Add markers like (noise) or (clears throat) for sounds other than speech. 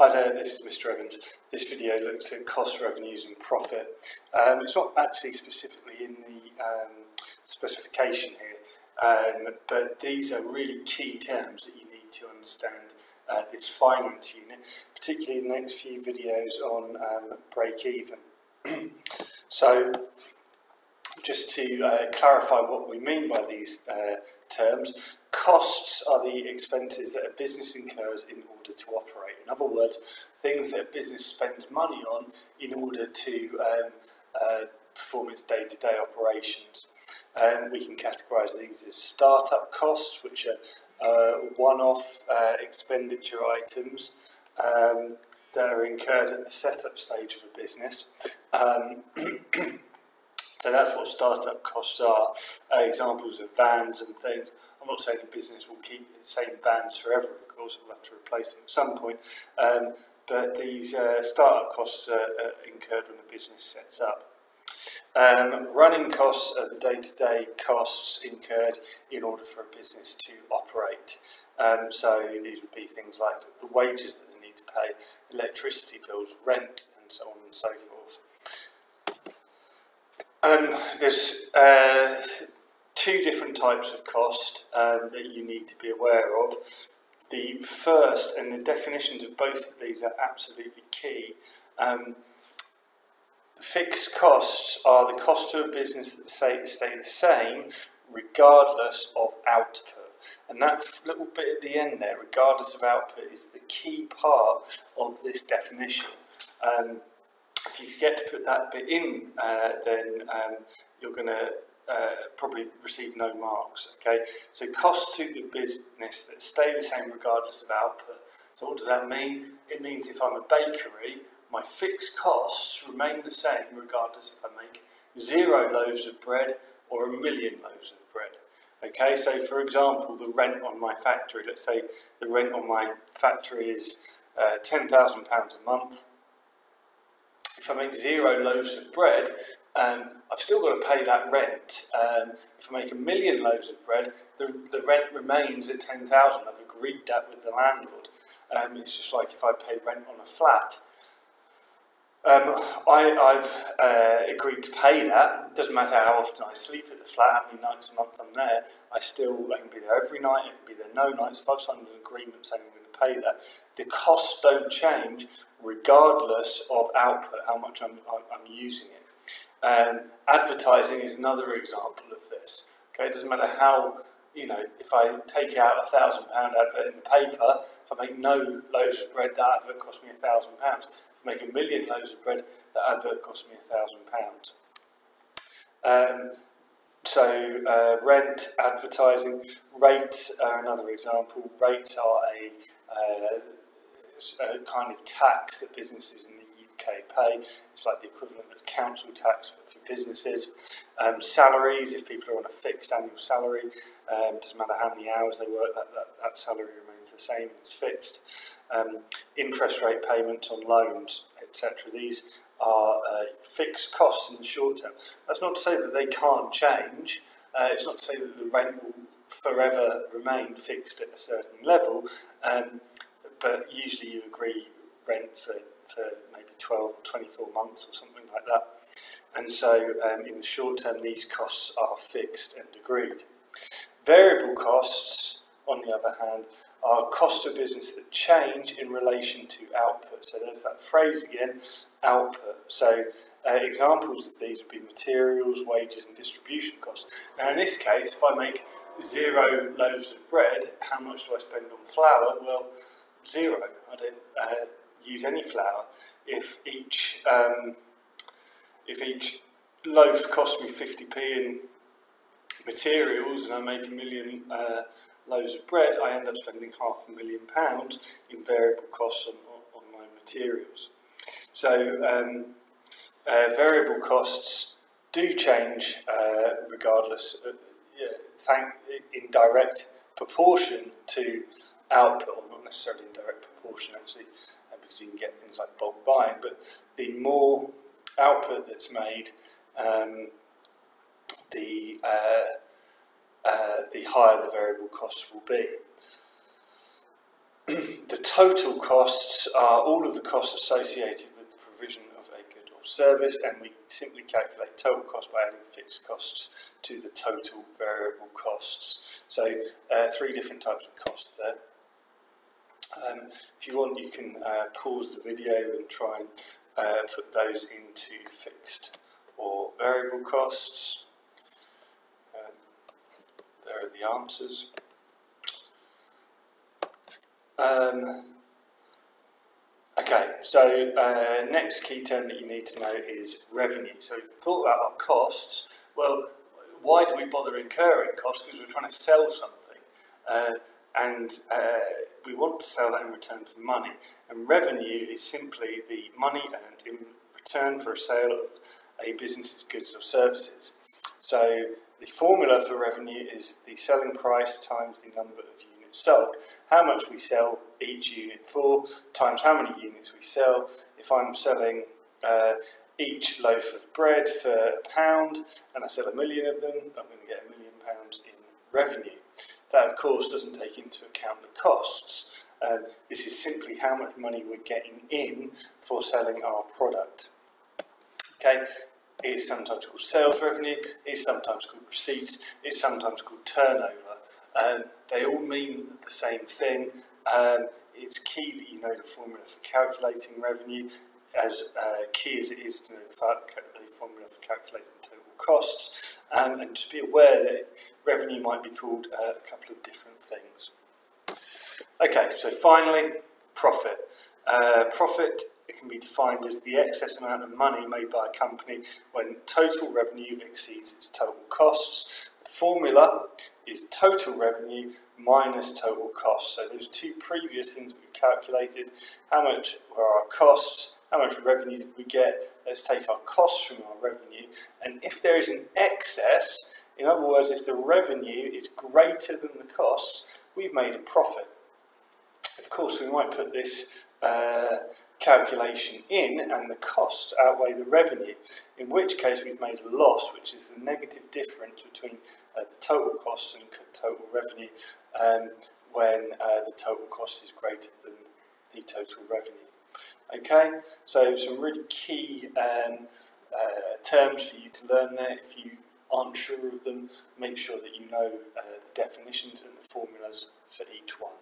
Hi there, this is Mr Evans. This video looks at cost, revenues and profit. Um, it's not actually specifically in the um, specification here, um, but these are really key terms that you need to understand uh, this finance unit, particularly the next few videos on um, break even. (clears throat) so just to uh, clarify what we mean by these uh, terms, costs are the expenses that a business incurs in order to other words, things that a business spends money on in order to um, uh, perform its day-to-day -day operations. Um, we can categorise these as start-up costs, which are uh, one-off uh, expenditure items um, that are incurred at the setup stage of a business. Um, (clears throat) So that's what startup costs are. Uh, examples of vans and things. I'm not saying the business will keep the same vans forever, of course, we'll have to replace them at some point. Um, but these uh, startup costs are, are incurred when the business sets up. Um, running costs are the day-to-day -day costs incurred in order for a business to operate. Um, so these would be things like the wages that they need to pay, electricity bills, rent, and so on and so forth. Um, there's uh, two different types of cost um, that you need to be aware of. The first, and the definitions of both of these are absolutely key. Um, fixed costs are the cost to a business that say, stay the same regardless of output. And that little bit at the end there, regardless of output, is the key part of this definition. Um, if you forget to put that bit in, uh, then um, you're going to uh, probably receive no marks. Okay, so costs to the business that stay the same regardless of output. So what does that mean? It means if I'm a bakery, my fixed costs remain the same regardless if I make zero loaves of bread or a million loaves of bread. Okay, so for example, the rent on my factory, let's say the rent on my factory is uh, £10,000 a month if I make zero loaves of bread, um, I've still got to pay that rent. Um, if I make a million loaves of bread, the, the rent remains at 10,000. I've agreed that with the landlord. Um, it's just like if I pay rent on a flat. Um, I, have uh, agreed to pay that. It doesn't matter how often I sleep at the flat, how many nights a month I'm there. I still I can be there every night. I can be there no nights. If I've signed an agreement saying I'm going to pay that, the costs don't change regardless of output, how much I'm, I'm using it. And advertising is another example of this. Okay, it doesn't matter how, you know, if I take out a thousand pound advert in the paper, if I make no loaves of bread, that advert costs me a thousand pounds. If I make a million loaves of bread, that advert costs me a thousand pounds. Um, so uh, rent, advertising, rates are another example. Rates are a uh, a kind of tax that businesses UK pay. It's like the equivalent of council tax but for businesses. Um, salaries, if people are on a fixed annual salary, um, doesn't matter how many hours they work, that, that, that salary remains the same, it's fixed. Um, interest rate payments on loans, etc. These are uh, fixed costs in the short term. That's not to say that they can't change. Uh, it's not to say that the rent will forever remain fixed at a certain level. Um, but usually you agree rent for, for maybe 12 or 24 months or something like that. And so um, in the short term, these costs are fixed and agreed. Variable costs, on the other hand, are costs of business that change in relation to output. So there's that phrase again, output. So uh, examples of these would be materials, wages and distribution costs. Now in this case, if I make zero loaves of bread, how much do I spend on flour? Well, zero. I don't uh, use any flour. If each um, if each loaf costs me 50p in materials and I make a million uh, loaves of bread, I end up spending half a million pounds in variable costs on, on my materials. So um, uh, variable costs do change uh, regardless, uh, yeah, thank, in direct proportion to output, or not necessarily in direct proportion actually, because you can get things like bulk buying, but the more output that's made, um, the, uh, uh, the higher the variable costs will be. (clears throat) the total costs are all of the costs associated with the provision of a good or service, and we simply calculate total cost by adding fixed costs to the total variable costs. So uh, three different types of costs there. Um, if you want, you can uh, pause the video and try and uh, put those into fixed or variable costs. Um, there are the answers. Um, okay, so uh, next key term that you need to know is revenue. So thought about our costs. Well, why do we bother incurring costs? Because we're trying to sell something. Uh, and uh, we want to sell that in return for money. And revenue is simply the money earned in return for a sale of a business's goods or services. So the formula for revenue is the selling price times the number of units sold. How much we sell each unit for times how many units we sell. If I'm selling uh, each loaf of bread for a pound and I sell a million of them, I'm going to get a million pounds in revenue. That, of course, doesn't take into account the costs. Um, this is simply how much money we're getting in for selling our product. Okay, it is sometimes called sales revenue, it is sometimes called receipts, it's sometimes called turnover. Um, they all mean the same thing. Um, it's key that you know the formula for calculating revenue, as uh, key as it is to know the, the formula for calculating total costs, um, and just be aware that revenue might be called uh, a couple of different things. Okay, so finally, profit. Uh, profit it can be defined as the excess amount of money made by a company when total revenue exceeds its total costs. The formula is total revenue minus total costs. So those two previous things we calculated, how much were our costs, how much revenue did we get, let's take our costs from our revenue, and if there is an excess, in other words, if the revenue is greater than the costs, we've made a profit. Of course, we might put this uh, calculation in and the cost outweigh the revenue, in which case we've made a loss, which is the negative difference between uh, the total cost and total revenue um, when uh, the total cost is greater than the total revenue. Okay, so some really key um, uh, terms for you to learn there. If you aren't sure of them, make sure that you know uh, the definitions and the formulas for each one.